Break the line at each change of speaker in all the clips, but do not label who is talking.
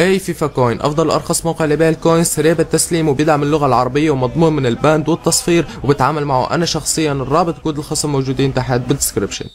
أي فيفا coin. أفضل ارخص موقع لبيع ال coin سريع بالتسليم وبيدعم اللغة العربية ومضمون من ال banned والتصفير وبتعامل معه أنا شخصيا. الرابط كود الخصم موجودين تحت بال description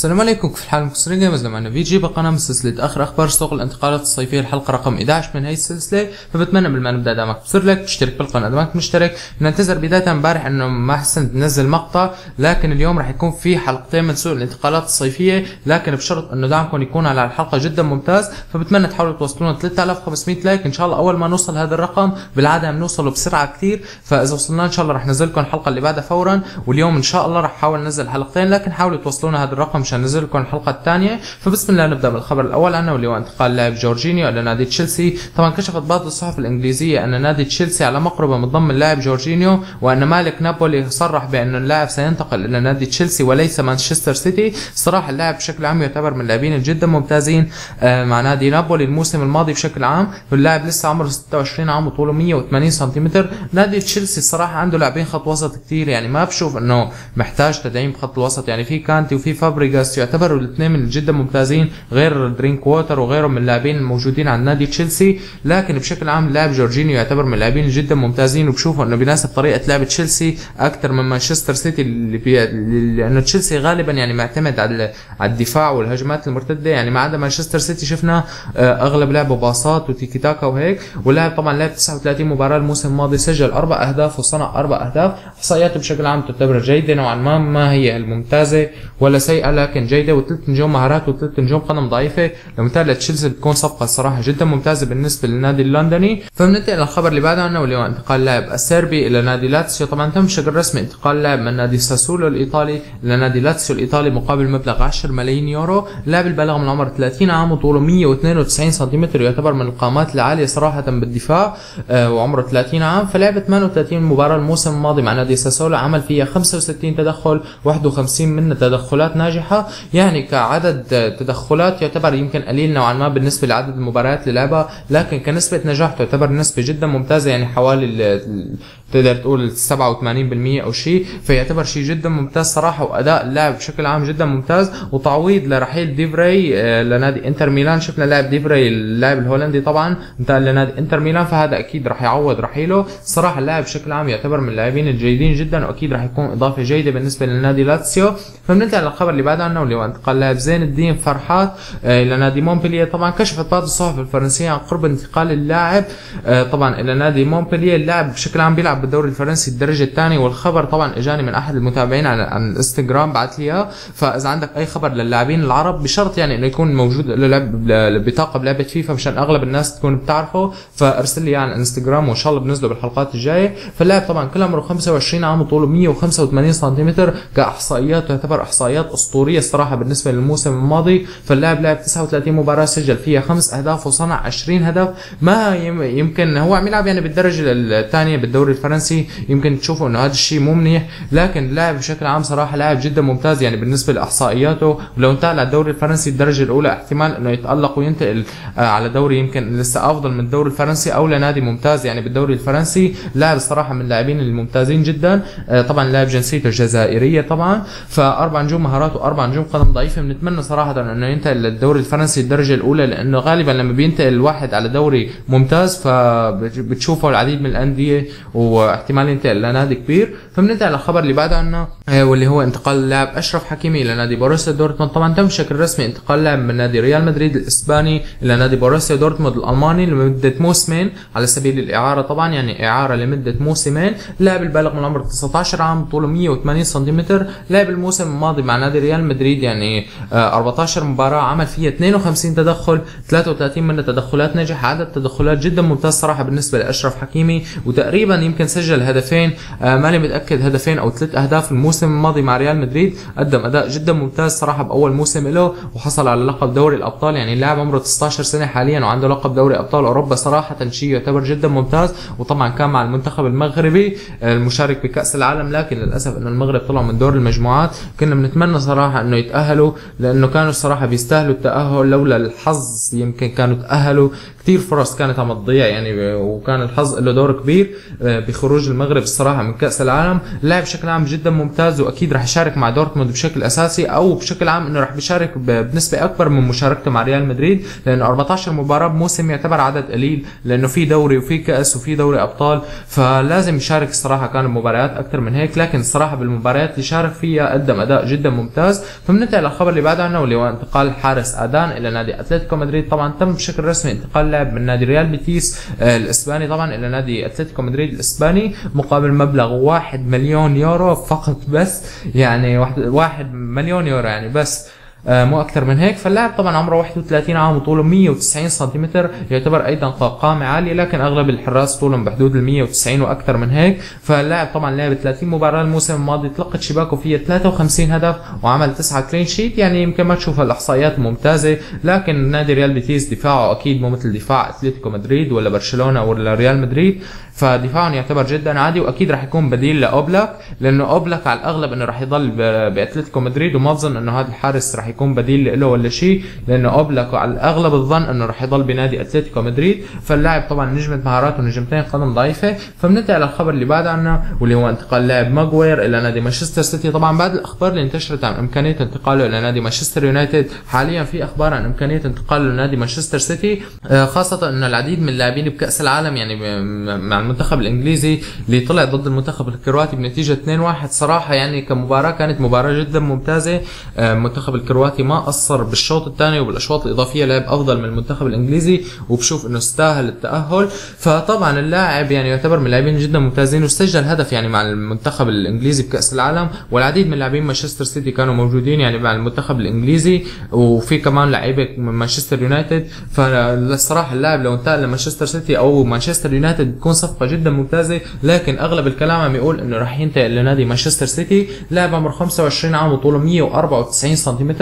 السلام عليكم. كيف حالكم مكسرين؟ جيمز لما أنا فيديو بقناة من سلسلة آخر أخبار سوق الانتقالات الصيفية الحلقة رقم 11 من هاي السلسلة. فبتمنى قبل ما نبدا دعمك تصير لك تشترك بالقناة إذا ما كنت مشترك. نعتذر بداية امبارح إنه ما حسنت ننزل مقطع لكن اليوم راح يكون في حلقتين من سوق الانتقالات الصيفية. لكن بشرط إنه دعمكم يكون على الحلقة جدا ممتاز. فبتمنى تحاولوا توصلونا 3500 like. إن شاء الله أول ما نوصل هذا الرقم بالعادة بنوصله بسرعة كثير فإذا وصلنا إن شاء الله راح ننزل لكم الحلقة اللي بعدها فورا. واليوم إن شاء الله راح أحاول أنزل حلقتين لكن حاولوا توصلونا هذا الرقم عشان ننزل لكم الحلقة الثانية. فبسم الله نبدأ بالخبر الأول. عنا واللي هو انتقال لاعب جورجينيو إلى نادي تشيلسي. طبعا كشفت بعض الصحف الإنجليزية أن نادي تشيلسي على مقربة من ضم اللاعب جورجينيو وأن مالك نابولي صرح بأن اللاعب سينتقل إلى نادي تشيلسي وليس مانشستر سيتي. صراحة اللاعب بشكل عام يعتبر من اللاعبين جدا ممتازين آه، مع نادي نابولي الموسم الماضي بشكل عام. واللاعب لسه عمره 26 عام وطوله 180 سنتيمتر. نادي تشيلسي الصراحه عنده لاعبين خط وسط كثير يعني ما بشوف إنه محتاج تدعيم خط الوسط. يعني في كانتي وفي فابريجاس يعتبروا الاثنين من جدا ممتازين غير درينك ووتر وغيرهم من اللاعبين الموجودين عند نادي تشيلسي. لكن بشكل عام اللاعب جورجينيو يعتبر من اللاعبين جدا ممتازين. وبشوفه إنه بيناسب طريقة لعب تشيلسي أكثر من مانشستر سيتي اللي بي... لأنه تشيلسي غالبا يعني معتمد على على الدفاع والهجمات المرتدة. يعني ما عدا مانشستر سيتي شفنا آه، أغلب لعبه باصات وتيكي تاكا وهيك. واللاعب طبعا لعب 39 مباراة الموسم الماضي سجل أربع أهداف وصنع أربع أهداف. إحصائياته بشكل عام تعتبر جيدة نوعا ما ما هي الممتازة ولا سيئة. لكن جيدة وثلاث نجوم مهارات وثلاث نجوم قدم ضعيفة. لو مثل تشيلسي بتكون صفقة الصراحه جدا ممتازة بالنسبة للنادي اللندني. فبننتقل للخبر اللي بعده عنا واللي هو انتقال لاعب أتشيربي إلى نادي لاتسيو. طبعا تم بشكل رسمي انتقال لاعب من نادي ساسولو الإيطالي إلى نادي لاتسيو الإيطالي مقابل مبلغ 10 ملايين يورو. اللاعب البالغ من العمر 30 عام وطوله 192 سنتيمتر يعتبر من القامات العالية صراحة بالدفاع آه وعمره 30 عام. فلعب 38 مباراة الموسم الماضي مع نادي ساسولو عمل فيها 65 تدخل 51 منها تدخلات ناجحة. يعني كعدد تدخلات يعتبر يمكن قليل نوعا ما بالنسبة لعدد المباريات اللي لعبها لكن كنسبة نجاح تعتبر نسبة جدا ممتازة يعني حوالي تقدر تقول 87% أو شيء فيعتبر شيء جدا ممتاز صراحة وأداء اللاعب بشكل عام جدا ممتاز وتعويض لرحيل ديفري آه، لنادي إنتر ميلان. شفنا لاعب ديفري اللاعب الهولندي طبعا انتقل لنادي إنتر ميلان فهذا أكيد راح يعوض رحيله. الصراحه اللاعب بشكل عام يعتبر من اللاعبين الجيدين جدا وأكيد راح يكون إضافة جيدة بالنسبة لنادي لاتسيو. فبننتقل للخبر اللي بعده. عنه واللي هو انتقال لاعب زين الدين فرحات آه، إلى نادي مونبلييه طبعا كشفت بعض الصحف الفرنسية عن قرب انتقال اللاعب. آه، طبعا إلى نادي مونبلييه اللاعب بشكل عام بيلعب بالدوري الفرنسي الدرجة الثانية والخبر طبعا إجاني من أحد المتابعين على الإنستغرام بعث لي إياه. فإذا عندك أي خبر للاعبين العرب بشرط يعني إنه يكون موجود بطاقة بلعبة فيفا مشان أغلب الناس تكون بتعرفه. فأرسل لي إياه على الإنستغرام وإن شاء الله بنزله بالحلقات الجاية. فاللاعب طبعا كل عمره 25 عام وطوله 185 سنتيمتر كإحصائيات تعتبر إحصائيات أسطورية. الصراحة بالنسبة للموسم الماضي فاللاعب لعب 39 مباراة سجل فيها خمس أهداف وصنع 20 هدف. ما يمكن هو عم يلعب يعني بالدرجة الثانية بالدوري الفرنسي يمكن تشوفوا إنه هذا الشيء مو منيح. لكن اللاعب بشكل عام صراحة لاعب جدا ممتاز يعني بالنسبة لأحصائياته. ولو انتقل على الدوري الفرنسي الدرجة الأولى احتمال إنه يتألق وينتقل آه، على دوري يمكن لسه أفضل من الدوري الفرنسي أو لنادي ممتاز يعني بالدوري الفرنسي. لاعب الصراحه من اللاعبين الممتازين جدا. آه، طبعا لاعب جنسيته جزائريه طبعا. فأربع نجوم مهارات نجوم قدم ضعيفة بنتمنى صراحة إنه ينتقل للدوري الفرنسي الدرجة الأولى لأنه غالبا لما بينتقل الواحد على دوري ممتاز فبتشوفه العديد من الأندية واحتمال ينتقل لنادي كبير. فبننتقل للخبر اللي بعده عنا آه، واللي هو انتقال اللاعب أشرف حكيمي إلى نادي بوروسيا دورتموند. طبعا تم بشكل رسمي انتقال لاعب من نادي ريال مدريد الإسباني إلى نادي بوروسيا دورتموند الألماني لمدة موسمين على سبيل الإعارة طبعا يعني إعارة لمدة موسمين. لاعب البالغ من العمر 19 عام طوله 180 سنتيمتر. لعب الموسم الماضي مع نادي ريال مدريد يعني 14 آه، مباراة عمل فيها 52 تدخل 33 منها تدخلات ناجحة عدد تدخلات جدا ممتاز صراحة بالنسبة لأشرف حكيمي وتقريبا يمكن سجل هدفين آه، ماني متاكد هدفين أو ثلاث أهداف الموسم الماضي مع ريال مدريد قدم أداء جدا ممتاز صراحة بأول موسم له وحصل على لقب دوري الأبطال يعني اللاعب عمره 16 سنة حاليا وعنده لقب دوري أبطال أوروبا صراحة شيء يعتبر جدا ممتاز وطبعا كان مع المنتخب المغربي آه، المشارك بكأس العالم لكن للأسف انه المغرب طلعوا من دور المجموعات كنا بنتمنى صراحة إنه يتأهلوا لأنه كانوا الصراحة بيستاهلوا التأهل لولا الحظ يمكن كانوا تأهلوا. كثير فرص كانت عم تضيع يعني وكان الحظ له دور كبير آه، بخروج المغرب الصراحة من كأس العالم. لاعب بشكل عام جدا ممتاز وأكيد راح يشارك مع دورتموند بشكل أساسي أو بشكل عام إنه راح بيشارك ب- بنسبة أكبر من مشاركته مع ريال مدريد لأنه 14 مباراة بموسم يعتبر عدد قليل لأنه في دوري وفي كأس وفي دوري أبطال. فلازم يشارك الصراحة كان بمباريات أكثر من هيك لكن الصراحة بالمباريات اللي شارك فيها قدم أداء جدا ممتاز. فبننتقل للخبر اللي بعده عنا واللي هو انتقال الحارس ادان إلى نادي أتلتيكو مدريد. طبعا تم بشكل رسمي انتقال لاعب من نادي ريال بيتيس آه، الإسباني طبعا إلى نادي أتلتيكو مدريد الإسباني مقابل مبلغ 1 مليون يورو فقط بس يعني واحد- واحد مليون يورو يعني بس. مو أكثر من هيك. فاللاعب طبعا عمره 31 عام وطوله 190 سنتيمتر يعتبر أيضا قامه عالية لكن أغلب الحراس طولهم بحدود ال 190 وأكثر من هيك. فاللاعب طبعا لعب 30 مباراة الموسم الماضي تلقت شباكه فيها 53 هدف وعمل 9 clean sheet يعني يمكن ما تشوف الإحصائيات ممتازة لكن نادي ريال بيتيس دفاعه أكيد مو مثل دفاع أتلتيكو مدريد ولا برشلونة ولا ريال مدريد. فدفاعهم يعتبر جدا عادي وأكيد راح يكون بديل لأوبلاك لأنه أوبلاك على الأغلب إنه راح يضل بأتلتيكو مدريد وما بظن إنه هذا الحارس راح يكون بديل له ولا شيء لأنه اوبلاك على الأغلب الظن أنه راح يضل بنادي أتلتيكو مدريد. فاللاعب طبعا نجمه مهارات ونجمتين قدم ضعيفة. فبننتقل على الخبر اللي بعده عنا واللي هو انتقال لاعب ماجوير إلى نادي مانشستر سيتي. طبعا بعد الأخبار اللي انتشرت عن إمكانية انتقاله إلى نادي مانشستر يونايتد حاليا في أخبار عن إمكانية انتقاله لنادي مانشستر سيتي. آه، خاصة انه العديد من اللاعبين بكأس العالم يعني مع المنتخب الإنجليزي اللي طلع ضد المنتخب الكرواتي بنتيجة 2-1 صراحة يعني كمباراة كانت مباراة جدا ممتازة. آه، المنتخب الكرواتي ما قصر بالشوط الثاني وبالأشواط الإضافية لعب أفضل من المنتخب الإنجليزي وبشوف إنه استاهل التأهل. فطبعا اللاعب يعني يعتبر من اللاعبين جدا ممتازين وسجل هدف يعني مع المنتخب الإنجليزي بكأس العالم. والعديد من لاعبين مانشستر سيتي كانوا موجودين يعني مع المنتخب الإنجليزي وفي كمان لعيبه من مانشستر يونايتد. فالصراحة اللاعب لو انتقل لمانشستر سيتي أو مانشستر يونايتد بتكون صفقة جدا ممتازة. لكن أغلب الكلام عم يقول إنه راح ينتقل لنادي مانشستر سيتي. لاعب عمره 25 عام وطوله 194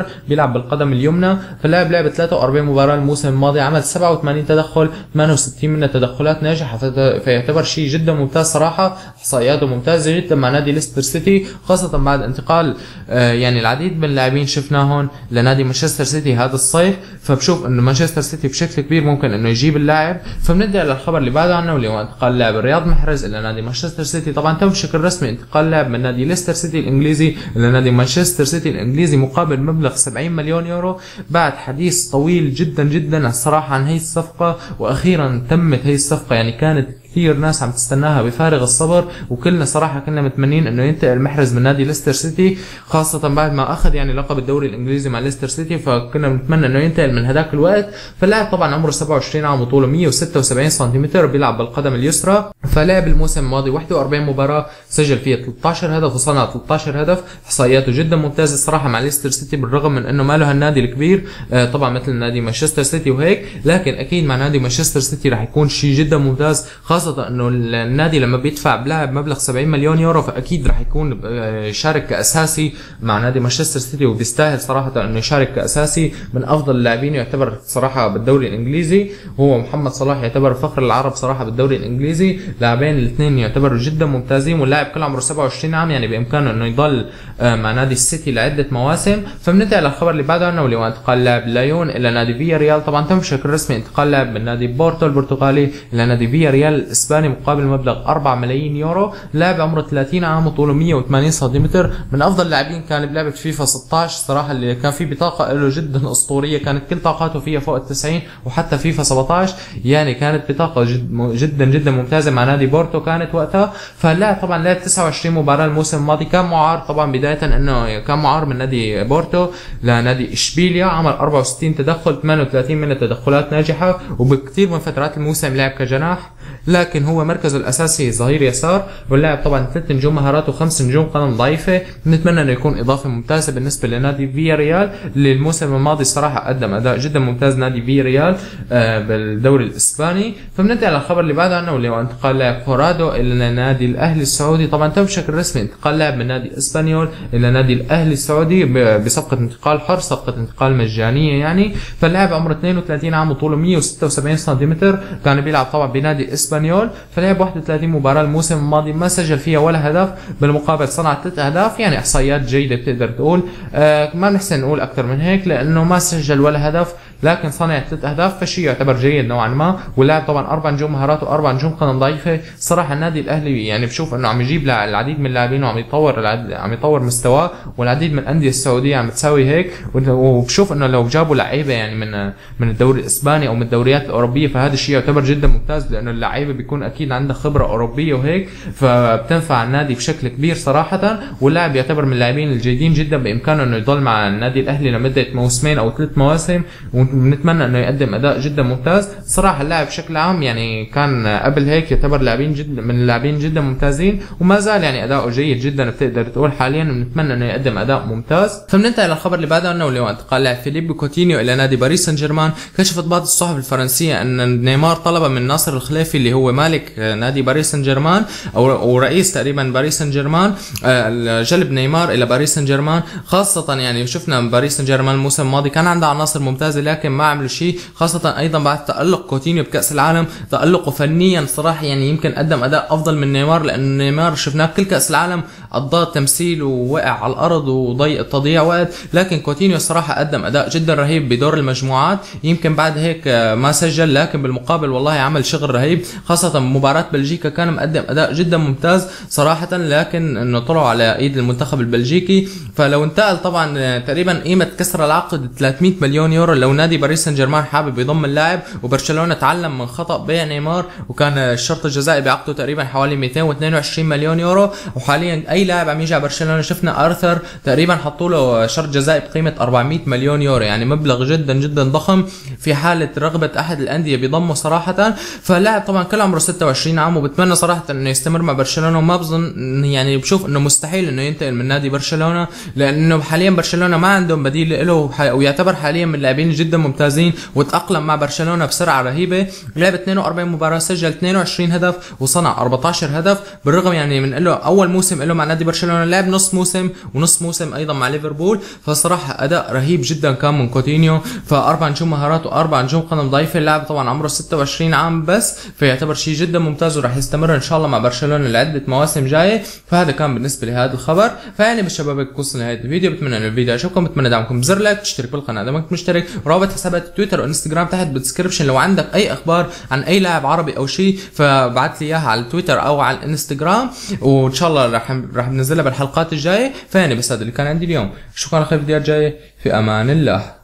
سنتيمتر بيلعب بالقدم اليمنى فاللاعب لعب 43 مباراة الموسم الماضي عمل 87 تدخل 68 منها تدخلات ناجحه فيعتبر شيء جدا ممتاز صراحة إحصائياته ممتازة جدا مع نادي ليستر سيتي خاصة بعد انتقال آه، يعني العديد من اللاعبين شفناهم لنادي مانشستر سيتي هذا الصيف فبشوف إنه مانشستر سيتي بشكل كبير ممكن إنه يجيب اللاعب. فبنبدا للخبر اللي بعده عنه واللي هو انتقال لاعب رياض محرز إلى نادي مانشستر سيتي. طبعا تم بشكل رسمي انتقال لاعب من نادي ليستر سيتي الإنجليزي إلى نادي مانشستر سيتي الإنجليزي مقابل مبلغ 70 مليون يورو. بعد حديث طويل جدا جدا الصراحة عن هي الصفقة وأخيرا تمت هي الصفقة يعني كانت كثير ناس عم تستناها بفارغ الصبر وكلنا صراحة كنا متمنين إنه ينتقل محرز من نادي ليستر سيتي خاصة بعد ما أخذ يعني لقب الدوري الإنجليزي مع ليستر سيتي فكنا بنتمنى إنه ينتقل من هذاك الوقت. فاللاعب طبعا عمره 27 عام وطوله 176 سنتيمتر بيلعب بالقدم اليسرى. فلعب الموسم الماضي 41 مباراة سجل فيها 13 هدف وصنع 13 هدف. إحصائياته جدا ممتازة الصراحة مع ليستر سيتي بالرغم من إنه ما له هالنادي الكبير. آه، طبعا مثل نادي مانشستر سيتي وهيك لكن أكيد مع نادي مانشستر سيتي راح يكون شيء جدا ممتاز خاصه إنه النادي لما بيدفع بلاعب مبلغ 70 مليون يورو فأكيد راح يكون آه، يشارك كأساسي مع نادي مانشستر سيتي وبيستاهل صراحة إنه يشارك كأساسي من أفضل اللاعبين يعتبر صراحة بالدوري الإنجليزي. هو محمد صلاح يعتبر فخر العرب صراحة بالدوري الإنجليزي. لاعبين الاثنين يعتبروا جدا ممتازين واللاعب كل عمره 27 عام يعني بإمكانه إنه يضل آه، مع نادي السيتي لعدة مواسم. فبننتقل للخبر اللي بعده عنا واللي هو انتقال لاعب لايون إلى نادي فيا ريال طبعا تم بشكل رسمي انتقال لاعب من نادي بورتو البرتغالي إلى نادي فيا ريال الاسباني مقابل مبلغ 4 ملايين يورو لاعب عمره 30 عام وطوله 180 سنتيمتر. من أفضل اللاعبين كان بلعبة فيفا 16 صراحة اللي كان في بطاقة له جدا أسطورية كانت كل طاقاته فيها فوق ال 90 وحتى فيفا 17 يعني كانت بطاقة جد جدا جدا ممتازة مع نادي بورتو كانت وقتها. فاللاعب طبعا لعب 29 مباراة الموسم الماضي. كان معار طبعا بداية إنه كان معار من نادي بورتو لنادي إشبيليا. عمل 64 تدخل 38 من التدخلات ناجحة وبكثير من فترات الموسم لعب كجناح. لكن هو مركزه الأساسي ظهير يسار واللاعب طبعا ثلاث نجوم مهارات وخمس نجوم قدم ضعيفة. بنتمنى إنه يكون إضافة ممتازة بالنسبة لنادي فيا ريال اللي الموسم الماضي الصراحه قدم أداء جدا ممتاز نادي فيا ريال آه، بالدوري الإسباني. فبننتقل على الخبر اللي بعده عنا واللي هو انتقال لاعب خورادو إلى نادي الأهلي السعودي. طبعا تم بشكل رسمي انتقال لاعب من نادي إسبانيول إلى نادي الأهلي السعودي بصفقة انتقال حر صفقة انتقال مجانية يعني. فاللاعب عمره 32 عام وطوله 176 سنتيمتر. كان بيلعب طبعا بنادي إسبانيول. فلعب 31 مباراة الموسم الماضي ما سجل فيها ولا هدف بالمقابل صنع ثلاث أهداف يعني إحصائيات جيدة بتقدر تقول. آه ما بنحسن نقول أكثر من هيك لأنه ما سجل ولا هدف لكن صنع ثلاث أهداف فشيء يعتبر جيد نوعا ما. واللاعب طبعا أربع نجوم مهارات واربع نجوم قدم ضعيفة. صراحة النادي الأهلي يعني بشوف إنه عم يجيب العديد من اللاعبين وعم يطور عم يطور مستواه والعديد من الأندية السعودية عم تساوي هيك. وبشوف إنه لو جابوا لعيبة يعني من من الدوري الإسباني أو من الدوريات الأوروبية فهذا الشيء يعتبر جدا ممتاز لأنه اللعيبة بيكون أكيد عندها خبرة أوروبية وهيك فبتنفع النادي بشكل كبير صراحة. واللاعب يعتبر من اللاعبين الجيدين جدا بإمكانه إنه يضل مع النادي الأهلي لمدة موسمين أو ثلاث مواسم. ونتمنى إنه يقدم أداء جدا ممتاز. صراحة اللاعب بشكل عام يعني كان قبل هيك يعتبر لاعبين جدا من اللاعبين جدا ممتازين وما زال يعني أداؤه جيد جدا بتقدر تقول حاليا بنتمنى إنه يقدم أداء ممتاز. فبننتقل للخبر اللي بعده عنا واللي هو انتقال لاعب فيليب كوتينيو إلى نادي باريس سان جيرمان كشفت بعض الصحف الفرنسية إن نيمار طلب من ناصر الخليفي اللي هو مالك نادي باريس سان جيرمان أو رئيس تقريبا باريس سان جيرمان جلب نيمار إلى باريس سان جيرمان خاصة يعني شفنا باريس سان جيرمان الموسم الماضي كان عندها عناصر ممتازة لكن ما عملوا شيء خاصة أيضا بعد تألق كوتينيو بكأس العالم تألقه فنيا صراحة يعني يمكن قدم أداء أفضل من نيمار لأن نيمار شفناه كل كأس العالم قضاه تمثيل ووقع على الأرض وضيع تضييع وقت لكن كوتينيو الصراحه قدم أداء جدا رهيب بدور المجموعات. يمكن بعد هيك ما سجل لكن بالمقابل والله عمل شغل رهيب خاصة مباراة بلجيكا كان مقدم أداء جدا ممتاز صراحة لكن إنه طلعوا على إيد المنتخب البلجيكي. فلو انتقل طبعا تقريبا قيمة كسر العقد 300 مليون يورو لو نادي باريس سان جيرمان حابب يضم اللاعب وبرشلونة تعلم من خطأ بيع نيمار وكان الشرط الجزائي بعقده تقريبا حوالي 222 مليون يورو. وحاليا أي لاعب عم يجي على برشلونة؟ شفنا أرثر تقريبا حطوا له شرط جزائي بقيمة 400 مليون يورو يعني مبلغ جدا جدا ضخم في حالة رغبة أحد الأندية بضمه صراحة. فاللاعب طبعا كل عمره 26 عام وبتمنى صراحة إنه يستمر مع برشلونة وما بظن يعني بشوف إنه مستحيل إنه ينتقل من نادي برشلونة لأنه حاليا برشلونة ما عندهم بديل له ويعتبر حاليا من اللاعبين جدا ممتازين وتأقلم مع برشلونة بسرعة رهيبة. لعب 42 مباراة سجل 22 هدف وصنع 14 هدف بالرغم يعني من له أول موسم له مع نادي برشلونة لعب نص موسم ونص موسم أيضا مع ليفربول فصراحة أداء رهيب جدا كان من كوتينيو. فأربع نجوم مهارات واربع نجوم قدم ضعيفة اللاعب طبعا عمره 26 عام بس فيعتبر شيء جدا ممتاز وراح يستمر إن شاء الله مع برشلونة لعدة مواسم جاية. فهذا كان بالنسبة لهذا الخبر. فيعني بالشباب وصلنا لهذا الفيديو بتمنى إن الفيديو يعجبكم بتمنى دعمكم بزر like تشترك بالقناة إذا ما كنت مشترك. ورابط حسابات تويتر وإنستغرام تحت بال description لو عندك أي أخبار عن أي لاعب عربي أو شيء فبعت لي إياها على تويتر أو على الانستغرام وإن شاء الله راح راح ننزلها بالحلقات الجاية. فيعني بس هذا اللي كان عندي اليوم. اشوفكم على خير فيديوهات جاية في أمان الله.